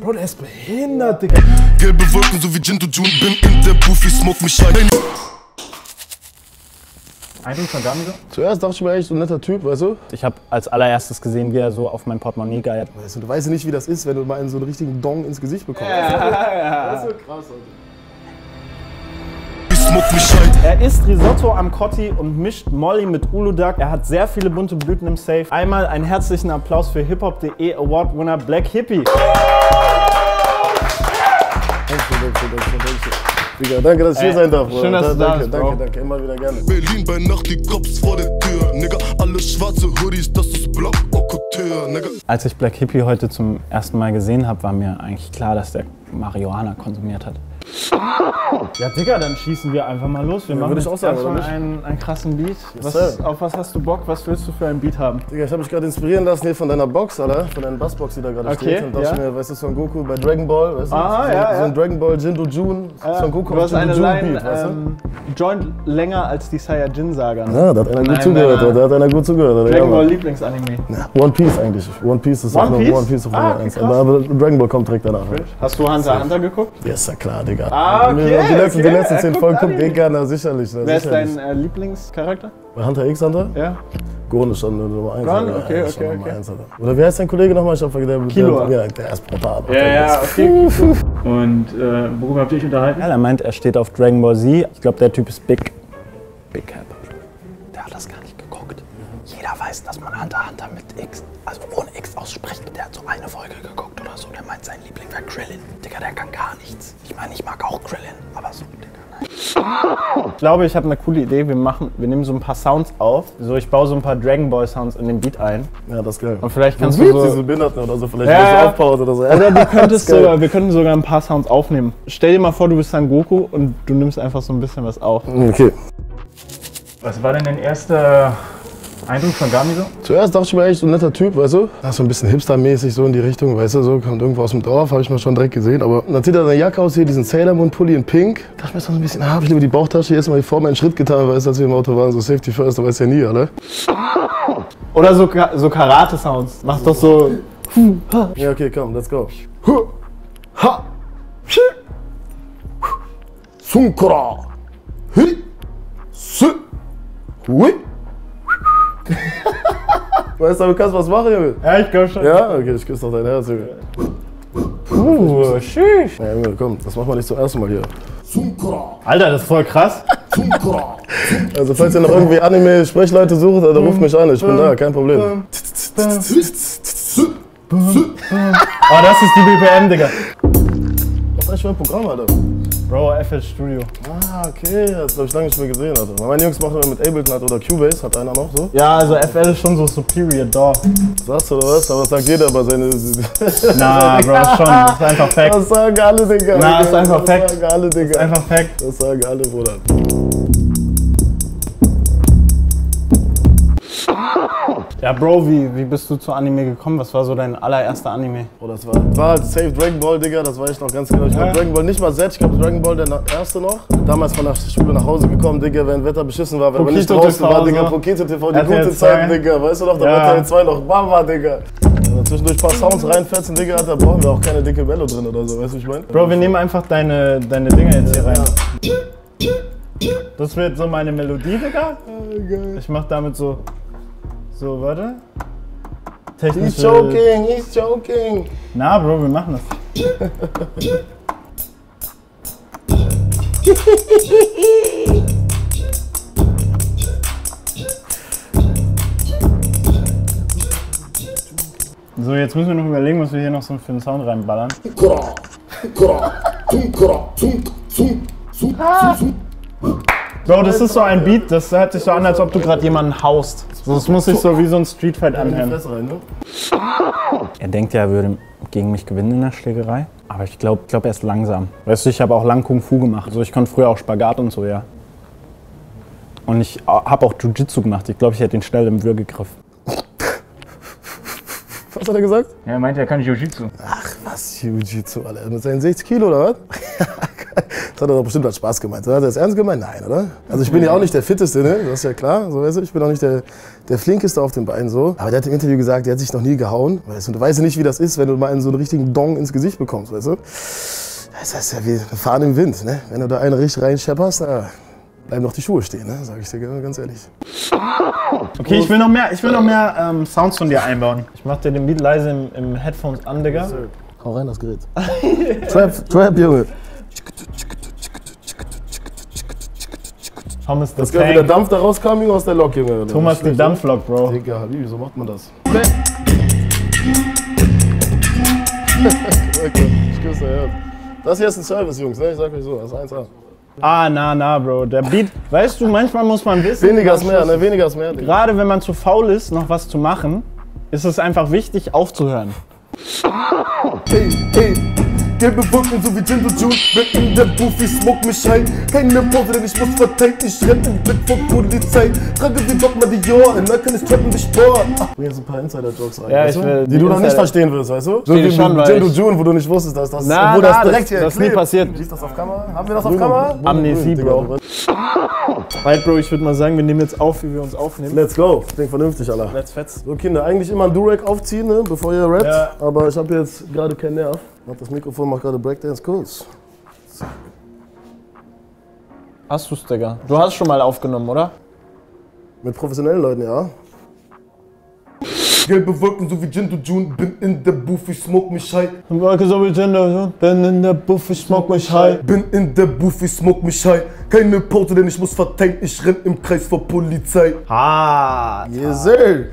Bro, der ist behindert, Digga. Gelbe Wolken, so wie und June, bin in der ich smoke mich ein. Eindruck von Gamigo? Zuerst dachte ich mir echt, so ein netter Typ, weißt du? Ich habe als allererstes gesehen, wie er so auf mein Portemonnaie geiert. Weißt du, du weißt ja nicht, wie das ist, wenn du mal einen so einen richtigen Dong ins Gesicht bekommst. Das ist so krass, Alter. Er isst Risotto am Cotti und mischt Molly mit Uludag. Er hat sehr viele bunte Blüten im Safe. Einmal einen herzlichen Applaus für hiphop.de Award Winner Black Hippie. Digga, danke, dass ich hier sein darf. Bruder. schön, dass du da danke, bist, Danke, Bro. danke, immer wieder gerne. Berlin bei Nacht, die Cops vor der Tür. Nigga, alle schwarze Hoodies, das ist Block Couture, Nigga. Als ich Black Hippie heute zum ersten Mal gesehen habe, war mir eigentlich klar, dass der Marihuana konsumiert hat. Ja, Digga, dann schießen wir einfach mal los. Wir machen würde ich jetzt auch sagen, erstmal einen, einen krassen Beat. Was, auf was hast du Bock? Was willst du für einen Beat haben? Digga, ich habe mich gerade inspirieren lassen hier von deiner Box, Alter. Von deiner Bassbox, die da gerade Okay, steht. Und dachte ja. ich mir, weißt du, Son Goku bei Dragon Ball, weißt du? Ah, so, ja, so ja. ein Dragon Ball Jindo Jun, Son Goku du hast eine Line, Beat, weißt du? ähm, Joint länger als die Saiyajin-Saga. ne? Ja, da hat einer gut Nein, zugehört, nein, nein. da hat einer gut zugehört. Dragon Ja, Ball. Lieblingsanime. One Piece eigentlich. One Piece ist One auch Piece? One Piece auf Ah, Nummer okay, 1. krass. Aber, Dragon Ball kommt direkt danach. Hast du Hunter Hunter geguckt? Ja, ist ja klar, Digga. Ah, okay, Die letzten, die okay. letzten Er zehn Folgen guckt Anime. Digga, na sicherlich. Na, Wer ist sicherlich. dein äh, Lieblingscharakter? Bei Hunter x Hunter? Ja. Gon ist schon Nummer 1. Gon? Okay, ist schon okay, okay. eins, Alter. Oder wie heißt dein Kollege nochmal? Ich hab vergessen. der- Killua. Der, ja, der ist brutal. okay. Und äh, worüber habt ihr euch unterhalten? Ja, er meint, er steht auf Dragon Ball Z. Ich glaube, der Typ ist Big. Big Cap. Der hat das gar nicht. Jeder weiß, dass man Hunter x Hunter mit X, also ohne X ausspricht. Der hat so eine Folge geguckt oder so. Der meint, sein Liebling wäre Krillin. Digga, der kann gar nichts. Ich meine, ich mag auch Krillin, aber so, Digga, nein. Ich glaube, ich habe eine coole Idee. Wir machen, wir nehmen so ein paar Sounds auf. So, ich baue so ein paar Dragon Ball Sounds in den Beat ein. Ja, das ist geil. Und vielleicht kannst du du so. Diese Behinderten oder so, vielleicht Ja, so aufbauen oder so. Oder du könntest sogar, wir könnten sogar ein paar Sounds aufnehmen. Stell dir mal vor, du bist San Goku und du nimmst einfach so ein bisschen was auf. Okay. Was war denn dein erster Eindruck von Gami so? Zuerst dachte ich mir echt, so ein netter Typ, weißt du? Das ist so ein bisschen hipstermäßig so in die Richtung, weißt du, so kommt irgendwo aus dem Dorf, habe ich mal schon direkt gesehen. Aber dann zieht er seine Jacke aus hier, diesen Sailor Moon Pulli in Pink. Dachte ich mir so ein bisschen, ah, hab ich lieber die Bauchtasche jetzt mal vor meinen Schritt getan, weißt du, als wir im Auto waren, so Safety First, da weißt du ja nie, oder? Oder so, so Karate-Sounds. Mach doch so. Ja, okay, komm, let's go. Huh, Ha! Shi! Sunkra! Hi! Su! Hui! Weißt du, du kannst was machen, Junge? Ja, ich glaube schon. Ja? Okay, ich küsse doch dein Herz, Junge. Uh, tschüss. Ja, Junge, komm, das machen wir nicht zum ersten Mal hier. Alter, das ist voll krass. Also, falls ihr noch irgendwie Anime-Sprechleute sucht, dann ruft mich an, ich bin da, kein Problem. Oh, das ist die BPM, Digga. Was ist eigentlich für ein Programm, Alter? Bro, FL Studio. Ah, okay, das habe ich lange nicht mehr gesehen, Alter. Meine Jungs machen immer mit Ableton halt oder Cubase, hat einer noch so. Ja, also FL ist schon so Superior Dog. Sagst du oder was? Aber das sagt jeder bei seine. Na, Bro, ist schon. Das ist einfach Fact. Das sagen alle, Digga. Na, ist einfach das Fact. sagen alle, Digga. Ist einfach Fact. Das sagen alle, Bruder. Ja, Bro, wie, wie bist du zu Anime gekommen? Was war so dein allererster Anime? Oh, das war, war halt Safe Dragon Ball, Digga, das weiß ich noch ganz genau. Ich Ja. Dragon Ball nicht mal Z, ich glaube Dragon Ball der erste noch. Damals von der Schule nach Hause gekommen, Digga, wenn Wetter beschissen war, wenn man nicht Pokito draußen TV, war, Digga. Pokito TV, die RTL gute 2. Zeit, Digga, weißt du noch, da Ja. war RTL 2 noch Baba, Digga. Ja, zwischendurch ein paar Sounds reinfetzen, Digga, da brauchen wir auch keine dicke Mello drin oder so, weißt du, ich meine? Bro, wir nehmen einfach deine, deine Dinger jetzt hier rein. Das wird so meine Melodie, Digga. Ich mach damit so. So, warte. He's Technische. joking, he's joking. Na, Bro, wir machen das. So, jetzt müssen wir noch überlegen, was wir hier noch so für einen Sound reinballern. Bro, das ist so ein Beat, das hört sich so an, als ob du gerade jemanden haust. So, Das muss sich so wie so ein Streetfight anhören. Ne? Er denkt ja, er würde gegen mich gewinnen in der Schlägerei. Aber ich glaube, glaub, er ist langsam. Weißt du, ich habe auch lang Kung Fu gemacht. Also ich konnte früher auch Spagat und so, ja. Und ich habe auch Jiu-Jitsu gemacht. Ich glaube, ich hätte ihn schnell im Würgegriff. Was hat er gesagt? Ja, er meinte, er kann Jiu-Jitsu. Was, Jiu-Jitsu, Alter? Mit seinen 60 Kilo oder was? Das hat er doch bestimmt als Spaß gemeint. Hat er das ernst gemeint? Nein, oder? Also ich bin ja auch nicht der Fitteste, ne? Das ist ja klar. So, weißt du? Ich bin auch nicht der, der Flinkeste auf den Beinen so. Aber der hat im Interview gesagt, der hat sich noch nie gehauen. Weißt du? Und du weißt ja nicht, wie das ist, wenn du mal einen so einen richtigen Dong ins Gesicht bekommst, weißt du? Das ist ja wie Fahren im Wind, ne? Wenn du da einen richtig reinschepperst, da bleiben noch die Schuhe stehen, ne? Sag ich dir ganz ehrlich. Okay, ich will noch mehr, ich will noch mehr ähm, Sounds von dir einbauen. Ich mach dir den Beat leise im, im Headphones an, Digga. Hau rein, das Gerät. Trap, Trap, Junge. Thomas the Das gehört, wie der Tank. Dampf da rauskam, Junge, aus der Lok, Junge. Thomas die Dampflok, Bro. Digga, Habibi, so macht man das. ich küsse dein Herz. Das hier ist ein Service, Jungs, ne? Ich sag euch so, das ist 1A. Ah, na, na, Bro. Der Beat, weißt du, manchmal muss man wissen, Weniger ist mehr, ne? Weniger ist mehr. Digga. gerade wenn man zu faul ist, noch was zu machen, ist es einfach wichtig, aufzuhören. Hey, hey. Gelbe Wolken, so wie Jindo June. Bin in der Booth, ich smoke mich high. Keine Pause, denn ich muss verteilt. Ich renn im Blick vor Polizei. Trage wie Dogma Dior. In Nacken ist Trappen wie Sport. Bring jetzt ein paar Insider-Jokes rein. Ja, weißt ich du? Die die du noch nicht verstehen wirst, weißt du? So wie ich schon, Jindo ich- June, wo du nicht wusstest, dass das, Na, obwohl na, das das- direkt hier das ist nie passiert. Siehst du das auf Kamera? Haben wir das auf Kamera? Amnesie, Bro. Halt, Bro, ich würde mal sagen, wir nehmen jetzt auf, wie wir uns aufnehmen. Let's go. Klingt vernünftig, Alter. Let's fetz. So, Kinder, eigentlich immer ein Durag aufziehen, ne, bevor ihr rappt. Ja. Aber ich habe jetzt gerade keinen Nerv. Mach das Mikrofon, mach gerade Breakdance Kurs. Hast du's, Digga? Du hast schon mal aufgenommen, oder? Mit professionellen Leuten, ja. Gelbe Wolken, so wie Jindo June. Bin in der Booth, ich smoke mich high. Wolke so wie Tinder, bin in der Buff, ich smoke mich high. Bin in der Booth, ich smoke mich high. Keine Pause, denn ich muss verteilen. Ich renn im Kreis vor Polizei. Ah, Yes, sir.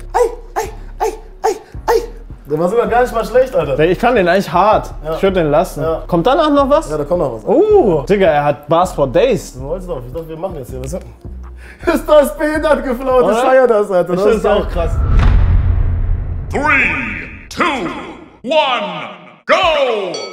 Der war sogar gar nicht mal schlecht, Alter. ich kann den eigentlich hart. Ich würde den lassen. Ja. Kommt danach noch was? Ja, da kommt noch was. Oh, Digga, er hat Bars for Days. Du wolltest doch, ich dachte, wir machen jetzt hier, du? Ist das behindert geflaut? Ich feier das, Alter. Das ist auch krass. Three, two, one, go!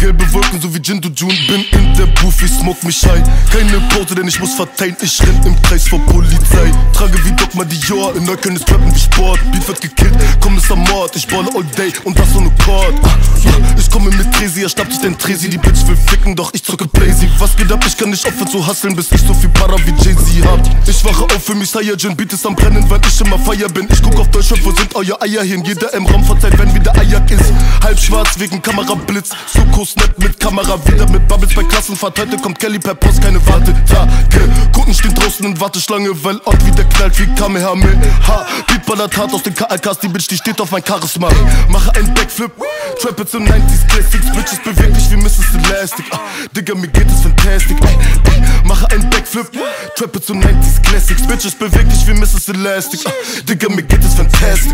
Gelbe Wolken, so wie Jindo June. Bin in der Booth, ich smoke mich high. Keine Pause, denn ich muss verteilen. Ich renn im Kreis vor Polizei. Trage wie Dogma Dior. In Neukölln ist Rappen wie Sport. Beat wird gekillt, komm, ist am Mord. Ich balle all day und das ohne Chord. Ah, Ich komme mit Tresi, er schnappt sich den Tresi. Die Bitch will ficken, doch ich zocke Blazy. Was geht ab? Ich kann nicht aufhören zu hustlen, bis ich so viel Para wie Jay-Z hab. Ich wache auf für mich, Saiyajin. Beat ist am Brennen, weil ich immer Feier bin. Ich guck auf Deutschland, wo sind euer Eier hin? Jeder im Raum verzeiht, wenn wieder Eier ist. Halb schwarz wegen Kamerablitz. Soko Snap mit Kamera, wieder mit Bubbles bei Klassenfahrt. Heute kommt Kelly per Post, keine Wartetage. Kunden stehen draußen in Warteschlange, weil Ort wieder knallt wie Kamehameha. Beat ballert hart aus den KLKs, die Bitch, die steht auf mein Charisma. Mache einen Backflip, trappe zum 90s Classics. Bitches beweglich wie Mrs. Elastic. Ah, Digga, mir geht es fantastic. Mache einen Backflip, trappe zu 90s Classics. Bitches beweglich wie Mrs. Elastic. Ah, Digga, mir geht es fantastic.